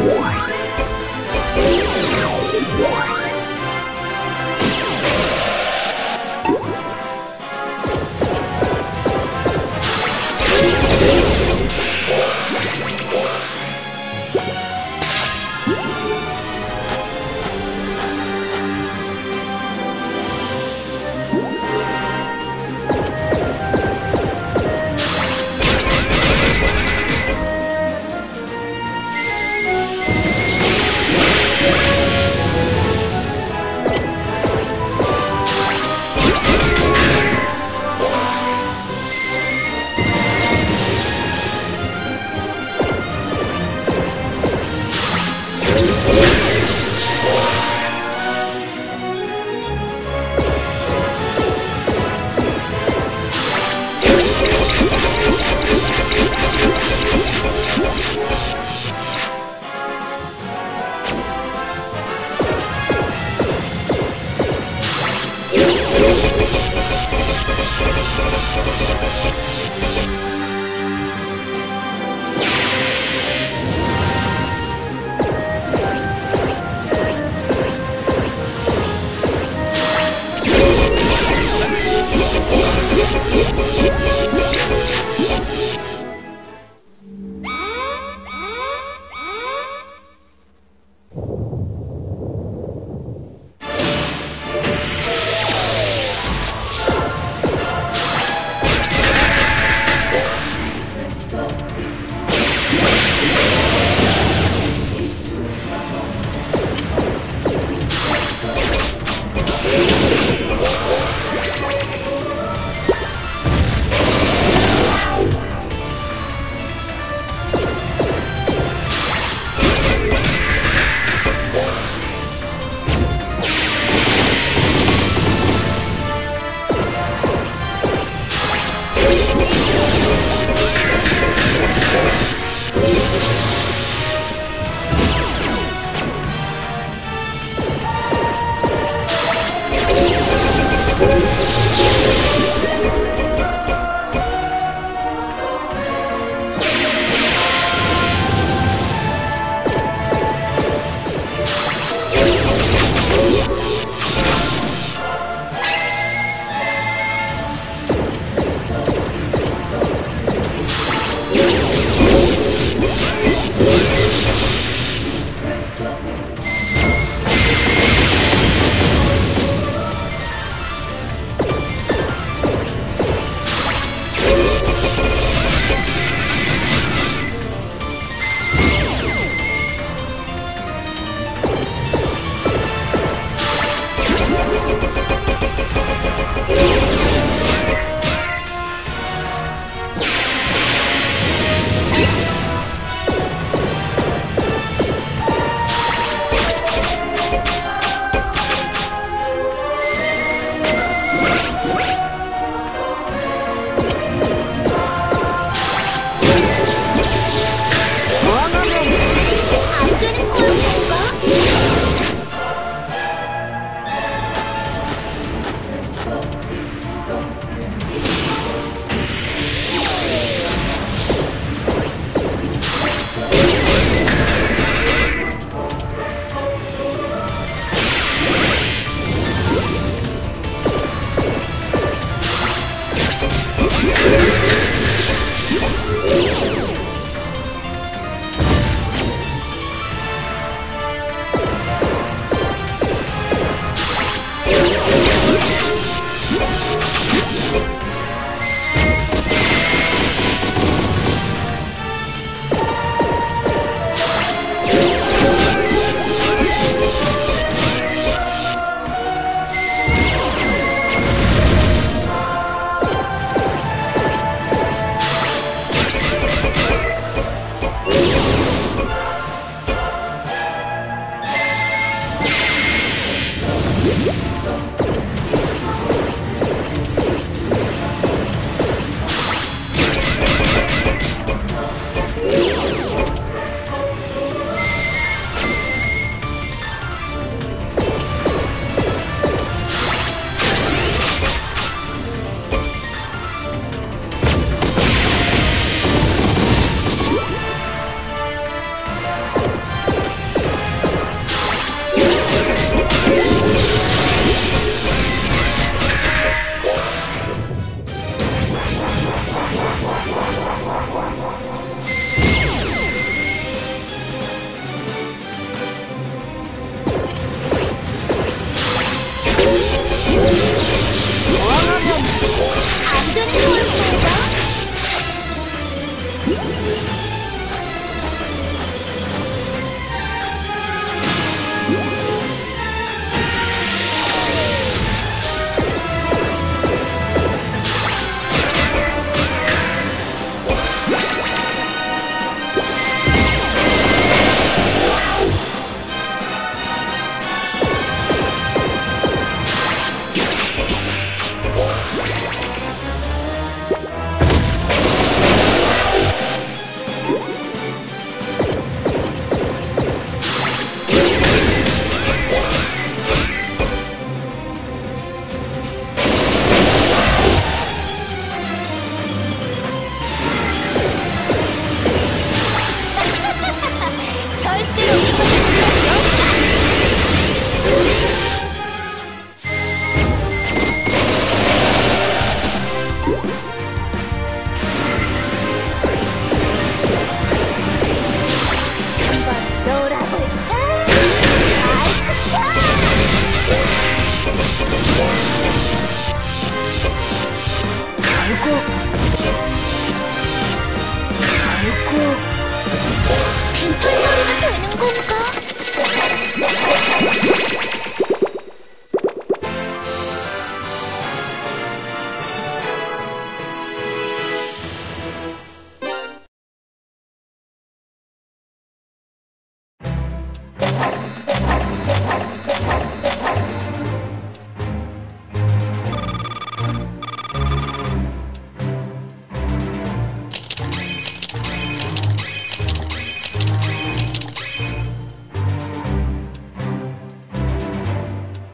Why?